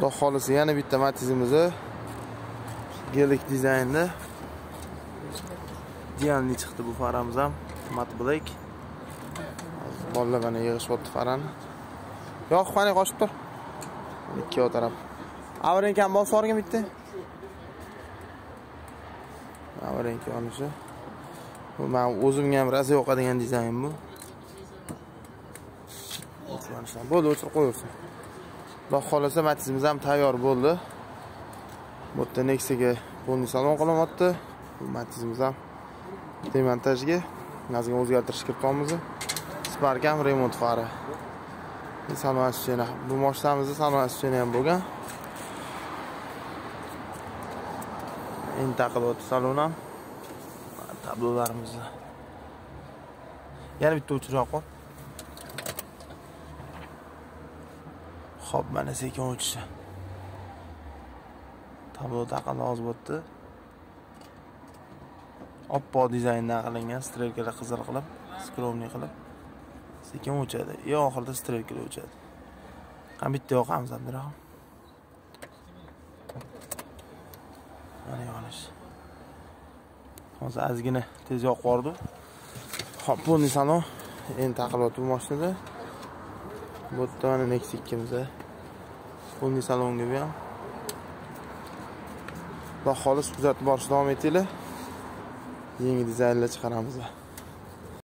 xudo xohlasa yana bitta matizimizni gelik dizaynda dianli chiqdi bu faramiz ham. Mat black bolalar mana yig'ishyapti farani. Yo'q qani qochib tur. Ikkovi taraf. Avrenkani bosib yuborgin bitta. Avrenka olishi bu man o'zimga ham rosa yoqadigan dizayn bu. Bo'ldi o'chirib qo'yaversin xudo xohlasa matizimiz ham tayyor bo'ldi. Bu yerda nexiaga polniy salon qilyapti bu matizimiz ham demontajga ozgina o'zgartirish kirityapmiz spark ham remont fari. Salon освещение bu mashinamizni salon освещение ham bo'lgan. Endi taqilyapti salon ham. Tablolarimizni. Yana bitta o'chiroq qo'y Xo'p, mana sekin o'chishi. Tablo taqalib hozir bo'pti. Oppo dizayndan qilingan strelkalar qizil qilib, skromniy qilib sekin o'chadi. И oxirida strelkalar o'chadi. Ham bitta yoqamiz Abdurahim. Mana yonish. Hozir ozgina tez yoqib yubordi. hop bu salon endi taqilyapti bu mashinada. Bu yerda mana Nexus 2miz. Bunday salonga bu ham. Va xolis kuzatib borishni davom etinglar. Yangi dizaynlar chiqaramiz.